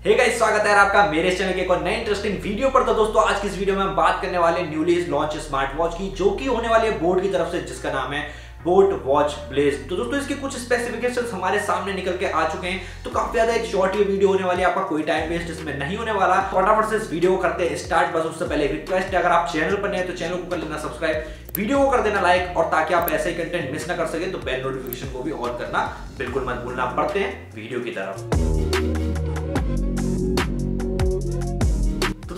Hey guys स्वागत है आपका मेरे चैनल के एक नए इंटरेस्टिंग वीडियो पर। तो दोस्तों, आज की इस वीडियो में हम बात करने वाले न्यूली लॉन्च स्मार्ट वॉच की, जो कि होने वाली है बोर्ड की तरफ़ से, जिसका नाम है बोट वॉच ब्लेज तो दोस्तों, इसके कुछ स्पेसिफिकेशन हमारे सामने निकल के आ चुके हैं। तो काफ़ी ज़्यादा एक शॉर्ट ये वीडियो होने वाली है, आपका कोई टाइम वेस्ट इसमें नहीं होने वाला। फटाफट से इस वीडियो को करते हैं स्टार्ट बस उससे पहले रिक्वेस्ट है, अगर आप चैनल पर नए तो चैनल को कर लेना सब्सक्राइब वीडियो को कर देना लाइक और ताकि आप ऐसे ही कंटेंट मिस ना कर सके तो बेल नोटिफिकेशन को भी ऑन करना बिल्कुल मत भूलना। पड़ते हैं वीडियो की तरफ़।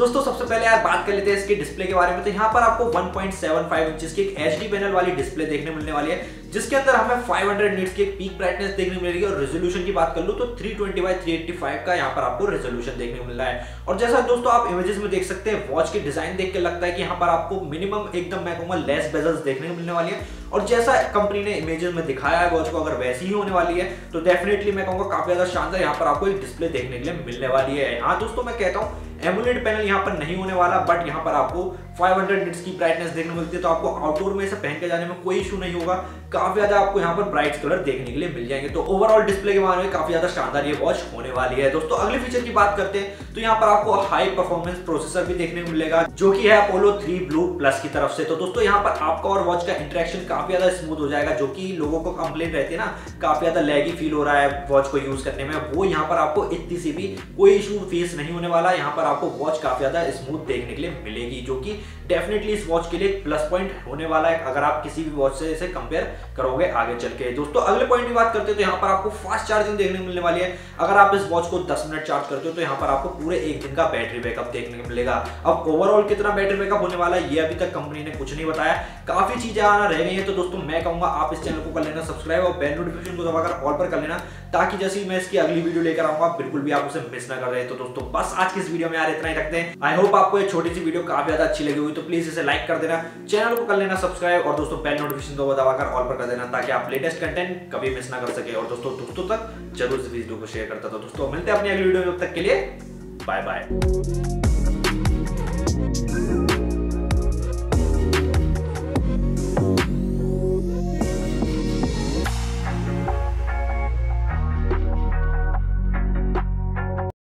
दोस्तों, सबसे पहले यार बात कर लेते हैं इसके डिस्प्ले के बारे में। तो यहाँ पर आपको 1.75 इंच की एक एच पैनल वाली डिस्प्ले देखने मिलने वाली है, जिसके अंदर हमें 500 निट्स की पीक ब्राइटनेस देखने मिलेगी और रेजोल्यूशन की बात कर लो तो 320 बाय 385 का यहाँ पर आपको रेजोल्यूशन देखने मिल रहा है। और जैसा दोस्तों, आप इमेजेस में देख सकते हैं वॉच की डिज़ाइन देख के लगता है कि यहाँ पर आपको मिनिमम एकदम मैं कहूँगा लेस बेजल्स देखने को मिलने वाली है। और जैसा कंपनी ने इमेजेस में दिखाया है वॉच को अगर वैसी ही होने वाली है तो डेफिनेटली मैं कहूँगा काफ़ी ज़्यादा शानदार यहाँ पर आपको एक डिस्प्ले देखने के लिए मिलने वाली है। हाँ दोस्तों, मैं कहता हूँ एमुलेट पैनल यहाँ पर नहीं होने वाला बट यहाँ पर आपको 500 निट्स की ब्राइटनेस देखने मिलती है तो आपको आउटडोर में से पहन के जाने में कोई इशू नहीं होगा। काफ़ी ज़्यादा आपको यहाँ पर ब्राइट कलर देखने के लिए मिल जाएँगे। तो ओवरऑल डिस्प्ले के बारे में काफ़ी ज़्यादा शानदार ये वॉच होने वाली है। दोस्तों, अगले फीचर की बात करते हैं तो यहाँ पर आपको हाई परफॉर्मेंस प्रोसेसर भी देखने को मिलेगा, जो की है अपोलो थ्री ब्लू प्लस की तरफ़ से। तो दोस्तों, यहाँ पर आपका और वॉच का इंटरेक्शन काफ़ी ज़्यादा स्मूथ हो जाएगा, जो की लोगों को कंप्लेन रहती है ना, काफ़ी ज़्यादा लैगी फील हो रहा है वॉच को यूज़ करने में। वो यहाँ पर आपको इतनी सी भी कोई इशू फेस नहीं होने वाला। यहाँ पर आपको वॉच काफ़ी ज़्यादा स्मूथ देखने के लिए मिलेगी, जो कि डेफिनेटली इस वॉच के लिए प्लस पॉइंट होने वाला है अगर आप किसी भी वॉच से इसे कंपेयर करोगे आगे चल के। दोस्तों, अगले पॉइंट की बात करते हैं तो यहाँ पर आपको फास्ट चार्जिंग देखने को मिलने वाली है। अगर आप इस वॉच को 10 मिनट चार्ज करते हो तो यहाँ पर आपको पूरे एक दिन का बैटरी बैकअप देखने को मिलेगा। अब ओवरऑल कितना बैटरी बैकअप होने वाला है, ये अभी तक कंपनी ने कुछ नहीं बताया। काफ़ी चीज़ें आना रह गई है तो दोस्तों, मैं कहूँगा आप इस चैनल को कर लेना सब्सक्राइब और बेल नोटिफिकेशन को दबाकर ऑल पर कर लेना, ताकि जैसे ही मैं इसकी अगली वीडियो लेकर आऊँगा बिल्कुल भी आप उसे मिस ना कर रहे। तो दोस्तों, बस आज की इस वीडियो में यार इतना ही रखते हैं। आई होप आपको ये छोटी सी वीडियो काफ़ी ज़्यादा अच्छी लगी हुई तो प्लीज़ इसे लाइक कर देना। चैनल को कर लेना सब्सक्राइब और दोस्तों बेल नोटिफिकेशन को दबाकर ऑल पर कर देना, ताकि आप लेटेस्ट कंटेंट कभी मिस ना कर सके। और दोस्तों दोस्तों तक ज़रूर इस वीडियो को शेयर करता था दोस्तों, मिलते हैं अपनी अगली वीडियो में, तब तक के लिए बाय बाय